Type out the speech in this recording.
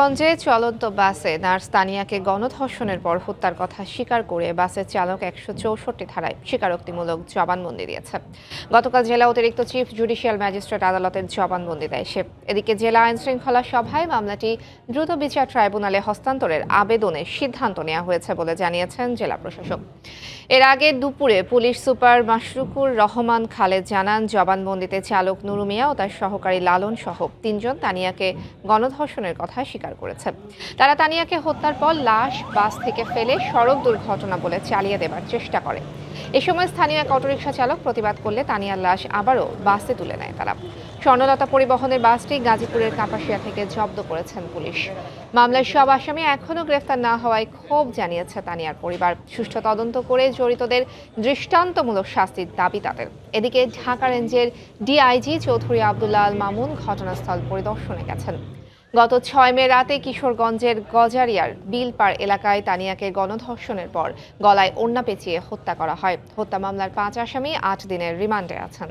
গঞ্জে চলন্ত বাসে নার্স তানিয়াকে গণধর্ষণের পর হত্যার কথা স্বীকার করে বাসের চালক একশো চৌষট্টি ধারায় স্বীকারোক্তিমূলক জবানবন্দি দিয়েছে। গতকাল জেলা অতিরিক্ত চিফ জুডিশিয়াল ম্যাজিস্ট্রেট আদালতের জবানবন্দি দেয় সে। এদিকে জেলা আইন শৃঙ্খলা সভায় মামলাটি দ্রুত বিচার ট্রাইব্যুনালে হস্তান্তরের আবেদনের সিদ্ধান্ত নেওয়া হয়েছে বলে জানিয়েছেন জেলা প্রশাসক। এর আগে দুপুরে পুলিশ সুপার মাশরুকুর রহমান খালেদ জানান, জবানবন্দিতে চালক নুরুমিয়া ও তার সহকারী লালন সহ তিনজন তানিয়াকে গণধর্ষণের কথা স্বীকার করেছে। তারা তানিয়াকে হত্যার পর লাশ বাস থেকে ফেলে সড়ক দুর্ঘটনা বলে চালিয়ে দেবার চেষ্টা করে। এ সময় স্থানীয় এক অটোরিকশা চালক প্রতিবাদ করলে তানিয়ার লাশ আবারও বাসে তুলে নেয় তারা। স্বর্ণলতা পরিবহনের বাসটি গাজীপুরের কাপাসিয়া থেকে জব্দ করেছেন পুলিশ। মামলার সব আসামি এখনও গ্রেফতার না হওয়ায় ক্ষোভ জানিয়েছে তানিয়ার পরিবার। সুষ্ঠু তদন্ত করে জড়িতদের দৃষ্টান্তমূলক শাস্তির দাবি তাদের। এদিকে ঢাকা রেঞ্জের ডিআইজি চৌধুরী আবদুল্লাহ আল মামুন ঘটনাস্থল পরিদর্শনে গেছেন। গত ছয় মে রাতে কিশোরগঞ্জের গজারিয়ার বিলপাড় এলাকায় তানিয়াকে গণধর্ষণের পর গলায় ওড়না পেঁচিয়ে হত্যা করা হয়। হত্যা মামলার পাঁচ আসামি আট দিনের রিমান্ডে আছেন।